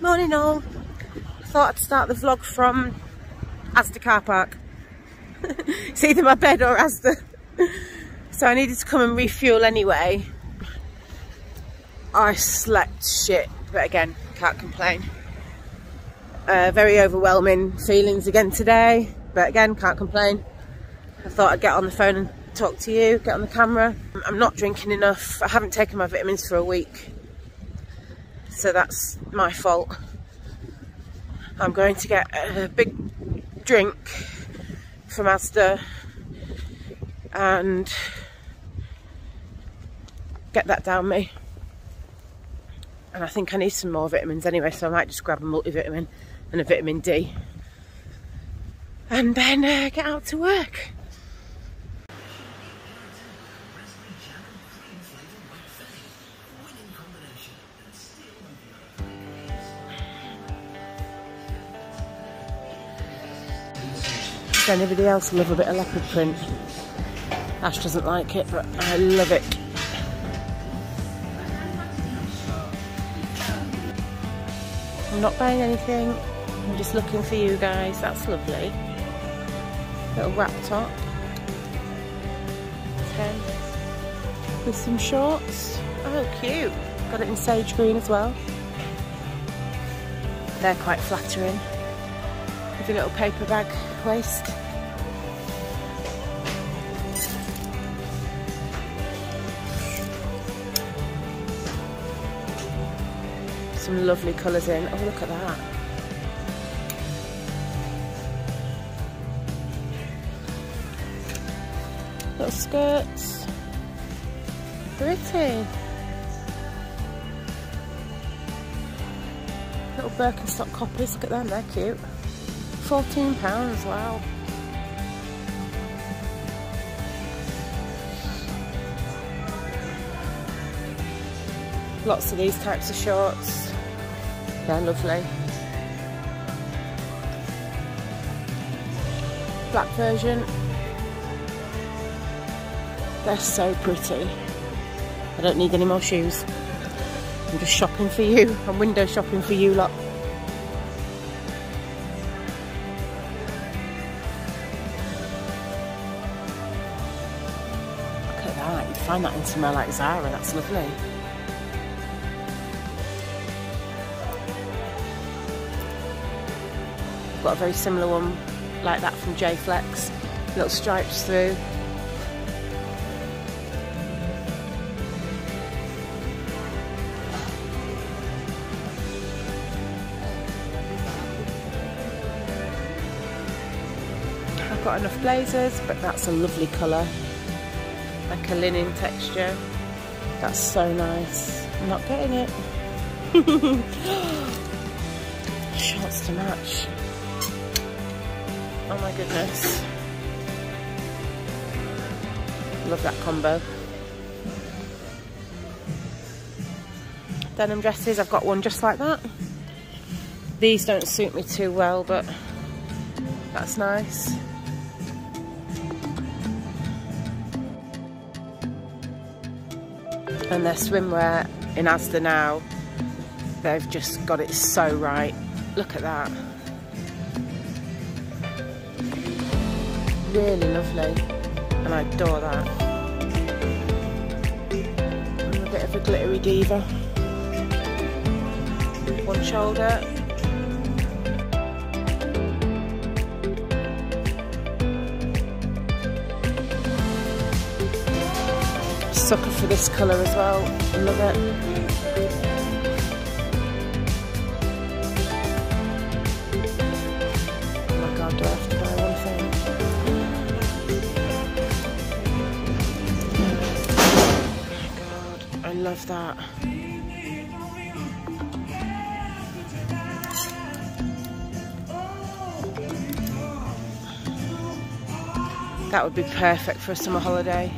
Morning all. Thought I'd start the vlog from Asda car park. it's either my bed or Asda. so I needed to come and refuel anyway. I slept shit, but again, can't complain. Uh, very overwhelming feelings again today, but again, can't complain. I thought I'd get on the phone and talk to you, get on the camera. I'm not drinking enough. I haven't taken my vitamins for a week. So that's my fault. I'm going to get a big drink from Asda and get that down me. And I think I need some more vitamins anyway, so I might just grab a multivitamin and a vitamin D. And then uh, get out to work. Anybody else love a bit of leopard print? Ash doesn't like it, but I love it. I'm not buying anything. I'm just looking for you guys. That's lovely. Little wrap top. 10. With some shorts. Oh, cute. Got it in sage green as well. They're quite flattering. With a little paper bag Some lovely colours in. Oh, look at that. Little skirts. Pretty. Little Birkenstock copies. Look at them, they're cute. £14, wow. Lots of these types of shorts. They're lovely. Black version. They're so pretty. I don't need any more shoes. I'm just shopping for you. I'm window shopping for you lot. Find that in somewhere like Zara, that's lovely. Got a very similar one like that from J-Flex, little stripes through. I've got enough blazers, but that's a lovely colour like a linen texture. That's so nice. I'm not getting it. Shorts to match. Oh my goodness. Love that combo. Denim dresses, I've got one just like that. These don't suit me too well, but that's nice. And their swimwear in Asda now they've just got it so right. Look at that. Really lovely. And I adore that. I'm a bit of a glittery diva. One shoulder sucker for this colour as well. I love it. Oh my god, do I have to buy one thing? Oh god, I love that. That would be perfect for a summer holiday.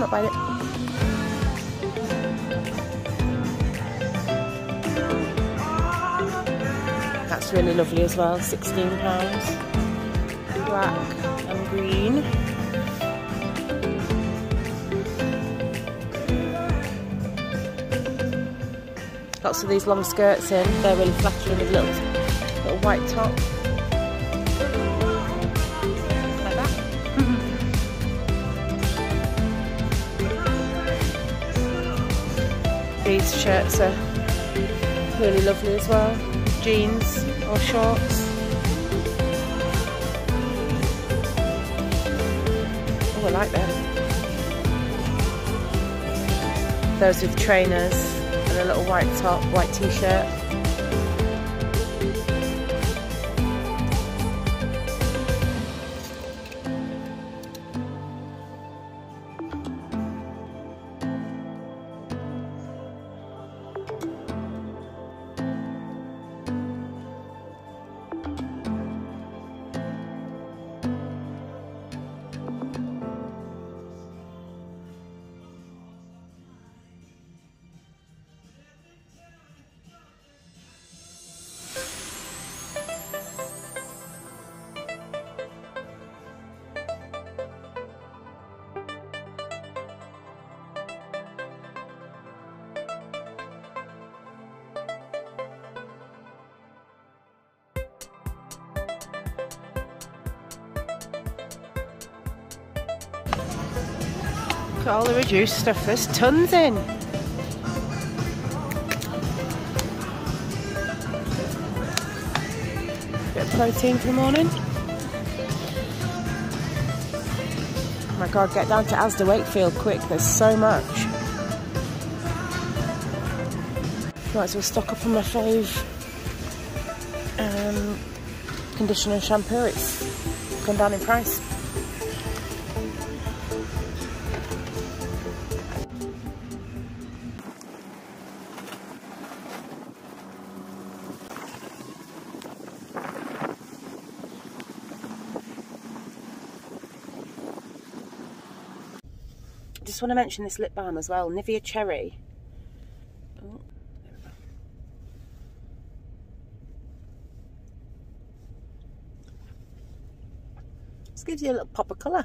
Not. That's really lovely as well, £16. Black and green. Lots of these long skirts in. They're really flattering with little, little white top. Shirts are really lovely as well. Jeans or shorts. Oh, I like them. Those with trainers and a little white top, white t-shirt. Look at all the reduced stuff. There's tons in. Bit of protein for the morning. Oh my god, get down to Asda Wakefield quick. There's so much. Might as well stock up on my fave um, conditioner and shampoo. It's gone down in price. Just want to mention this lip balm as well, Nivea Cherry. Oh, This gives you a little pop of colour.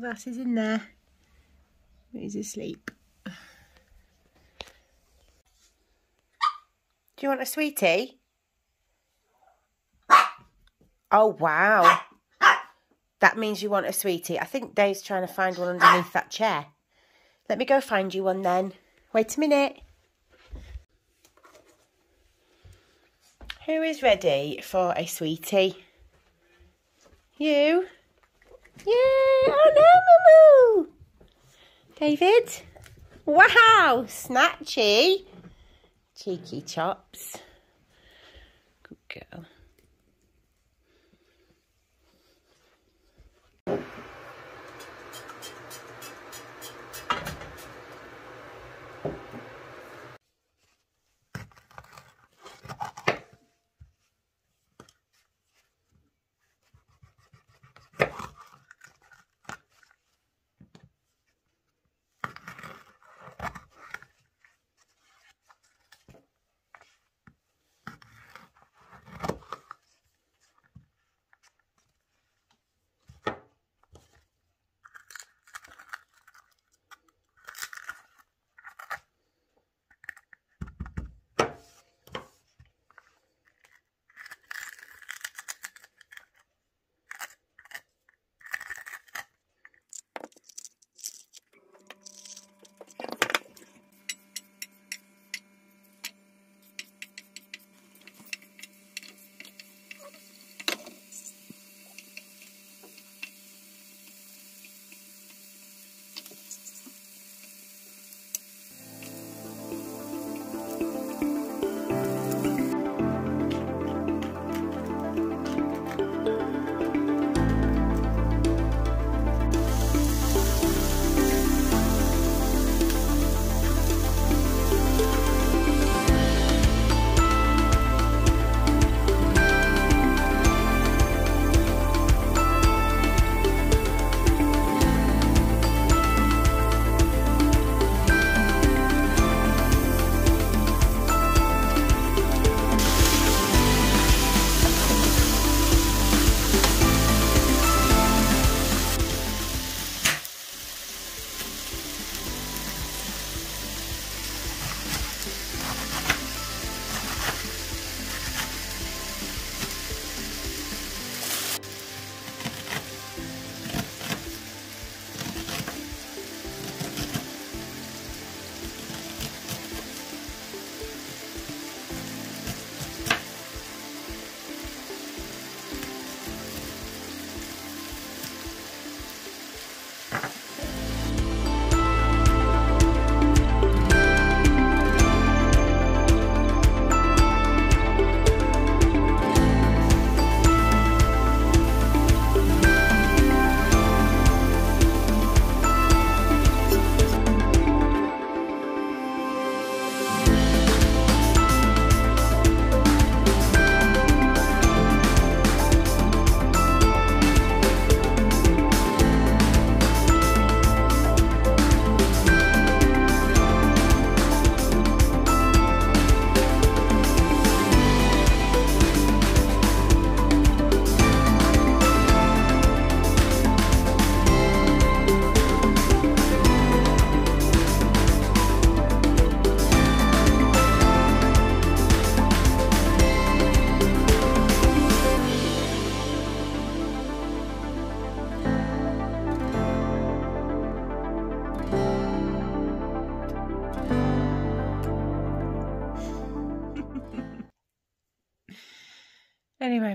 Little verses in there. He's asleep. Do you want a sweetie? Oh wow. That means you want a sweetie. I think Dave's trying to find one underneath that chair. Let me go find you one then. Wait a minute. Who is ready for a sweetie? You? Yeah, oh no, Moo David? Wow, snatchy. Cheeky chops. Good girl.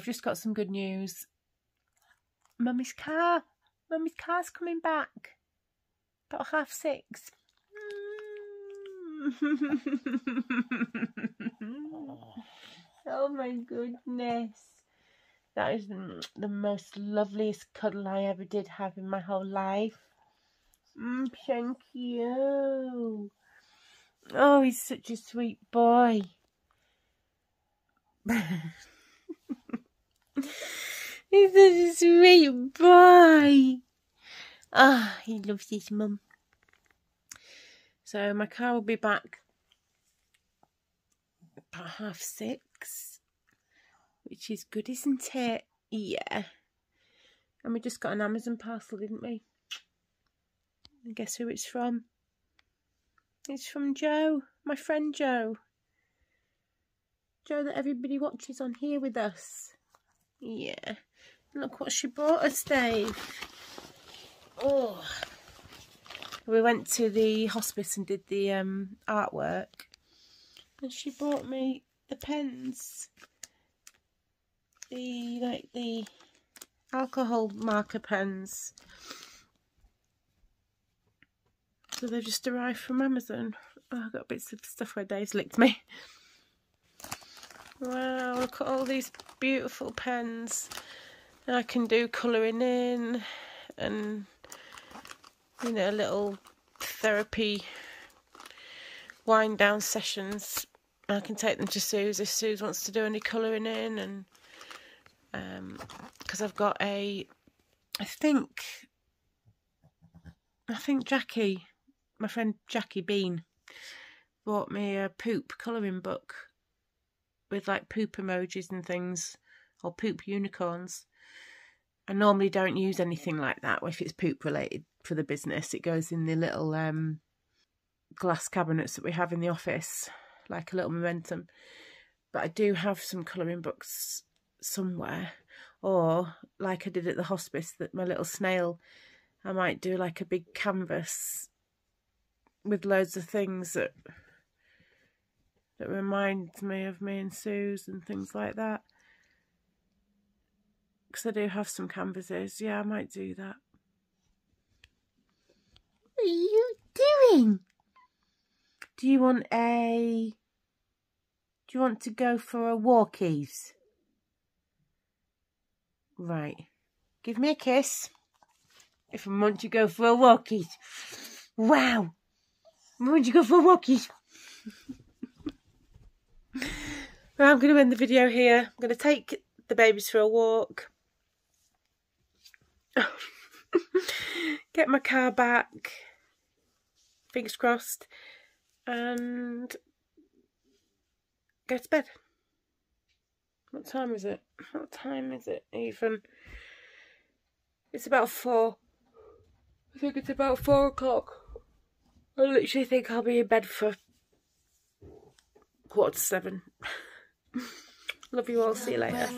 Just got some good news. Mummy's car. Mummy's car's coming back. About half six. oh my goodness. That is the most loveliest cuddle I ever did have in my whole life. Mm, thank you. Oh, he's such a sweet boy. he's such a sweet boy. Ah, oh, he loves his mum. So my car will be back about half six, which is good, isn't it? Yeah. And we just got an Amazon parcel, didn't we? And guess who it's from? It's from Jo, my friend Jo. Jo that everybody watches on here with us. Yeah. Look what she brought us, Dave. Oh. We went to the hospice and did the um, artwork. And she brought me the pens. The, like, the alcohol marker pens. So they've just arrived from Amazon. Oh, I've got bits of stuff where Dave's licked me. Wow, look at all these beautiful pens. I can do colouring in and you know, little therapy wind down sessions. I can take them to Suze if Suze wants to do any colouring in, and because um, I've got a, I think, I think Jackie, my friend Jackie Bean, bought me a poop colouring book with like poop emojis and things, or poop unicorns. I normally don't use anything like that if it's poop related for the business. It goes in the little um, glass cabinets that we have in the office, like a little momentum. But I do have some colouring books somewhere, or like I did at the hospice, that my little snail, I might do like a big canvas with loads of things that that reminds me of me and Sue's and things like that. Because I do have some canvases. Yeah, I might do that. What are you doing? Do you want a... Do you want to go for a walkies? Right. Give me a kiss. If I want to go for a walkies. Wow. Want to go for a walkies. Well, I'm going to end the video here. I'm going to take the babies for a walk. Get my car back fingers crossed, and go to bed. What time is it? What time is it even? It's about four. I think it's about four o'clock. I literally think I'll be in bed for quarter to seven. Love you all. See you later.